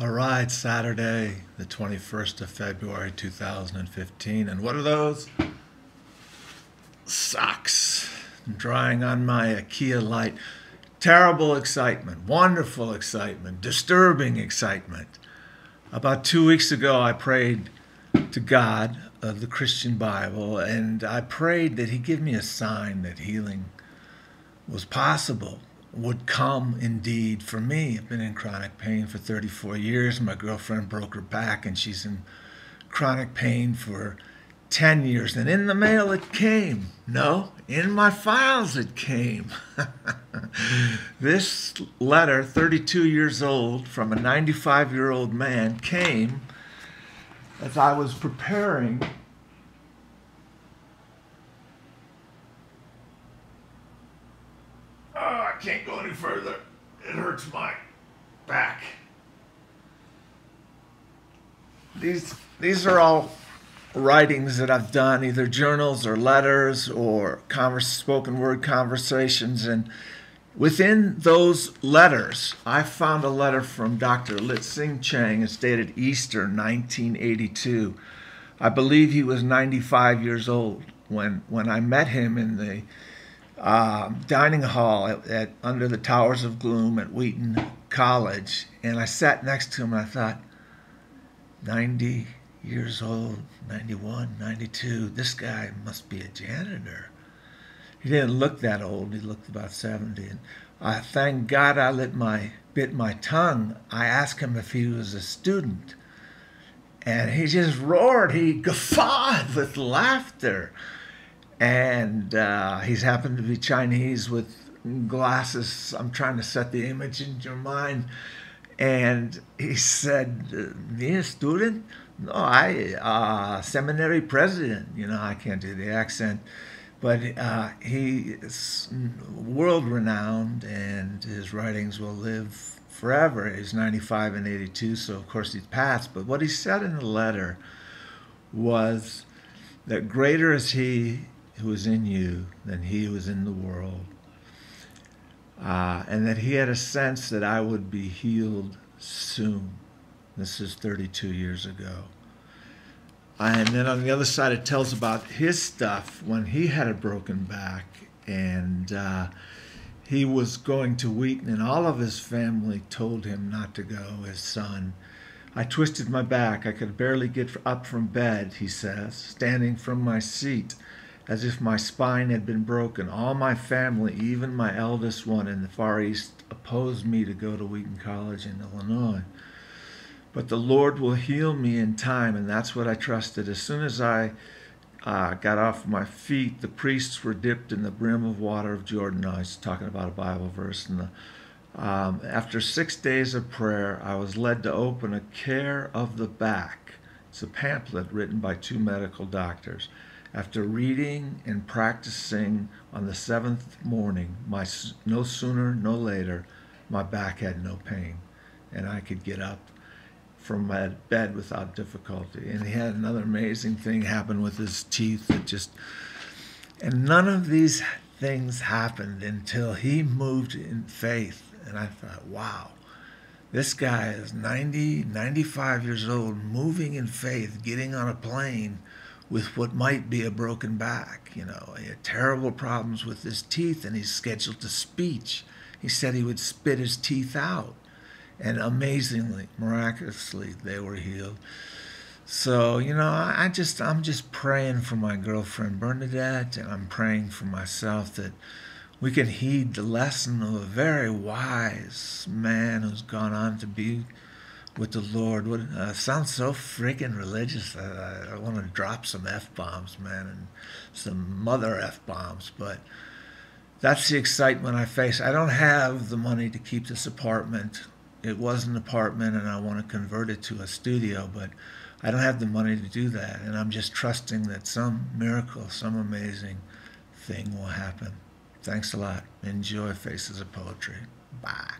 All right, Saturday, the 21st of February 2015. And what are those? Socks. Drying on my IKEA light. Terrible excitement, wonderful excitement, disturbing excitement. About two weeks ago, I prayed to God of the Christian Bible, and I prayed that He give me a sign that healing was possible would come indeed for me. I've been in chronic pain for 34 years. My girlfriend broke her back and she's in chronic pain for 10 years. And in the mail it came. No, in my files it came. this letter, 32 years old, from a 95 year old man, came as I was preparing I can't go any further. It hurts my back. These these are all writings that I've done, either journals or letters or converse, spoken word conversations. And within those letters, I found a letter from Dr. Litsen Chang. It's dated Easter 1982. I believe he was 95 years old when, when I met him in the uh, dining hall at, at, under the Towers of Gloom at Wheaton College, and I sat next to him and I thought, 90 years old, 91, 92, this guy must be a janitor. He didn't look that old, he looked about 70. And I thank God I let my bit my tongue. I asked him if he was a student. And he just roared, he guffawed with laughter and uh, he's happened to be Chinese with glasses. I'm trying to set the image in your mind. And he said, "Me a student? No, I uh, seminary president. You know, I can't do the accent." But uh, he is world renowned, and his writings will live forever. He's 95 and 82, so of course he's passed. But what he said in the letter was that greater is he who was in you than he who was in the world. Uh, and that he had a sense that I would be healed soon. This is 32 years ago. And then on the other side, it tells about his stuff when he had a broken back and uh, he was going to Wheaton, and all of his family told him not to go, his son. I twisted my back. I could barely get up from bed, he says, standing from my seat as if my spine had been broken. All my family, even my eldest one in the Far East, opposed me to go to Wheaton College in Illinois. But the Lord will heal me in time, and that's what I trusted. As soon as I uh, got off my feet, the priests were dipped in the brim of water of Jordan. I was talking about a Bible verse. And the, um, after six days of prayer, I was led to open a care of the back. It's a pamphlet written by two medical doctors. After reading and practicing on the seventh morning, my, no sooner, no later, my back had no pain, and I could get up from my bed without difficulty. And he had another amazing thing happen with his teeth that just, and none of these things happened until he moved in faith. And I thought, wow, this guy is 90, 95 years old, moving in faith, getting on a plane with what might be a broken back. You know, he had terrible problems with his teeth, and he's scheduled to speech. He said he would spit his teeth out, and amazingly, miraculously, they were healed. So you know, I just I'm just praying for my girlfriend Bernadette, and I'm praying for myself that we can heed the lesson of a very wise man who's gone on to be with the Lord. What uh, sounds so freaking religious. I, I want to drop some f bombs, man, and some mother f bombs. But that's the excitement I face. I don't have the money to keep this apartment. It was an apartment, and I want to convert it to a studio, but I don't have the money to do that. And I'm just trusting that some miracle, some amazing thing will happen. Thanks a lot. Enjoy Faces of Poetry. Bye.